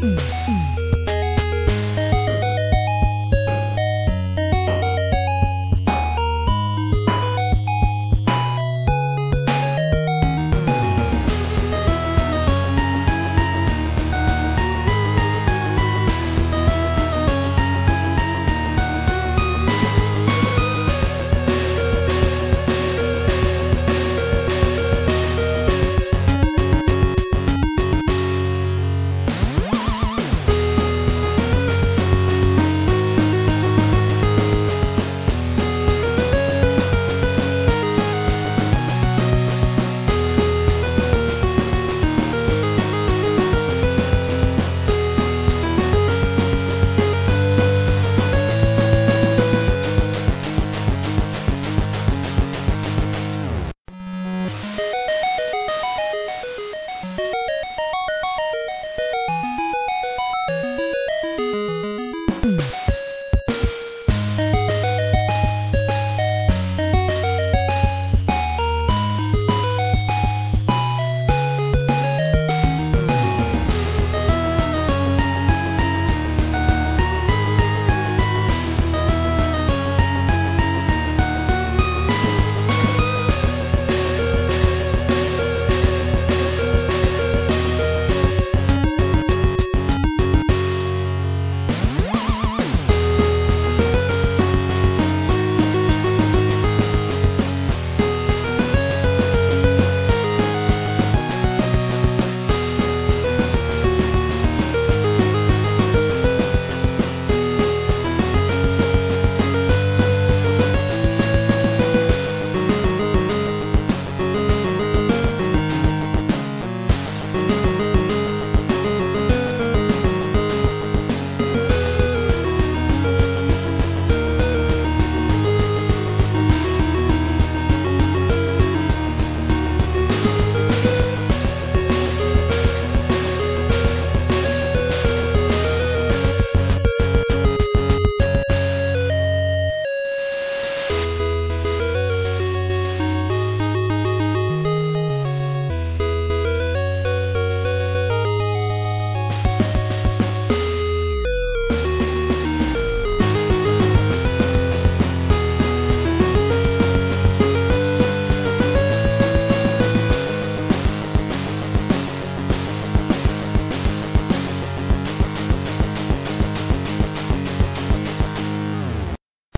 Mm-hmm.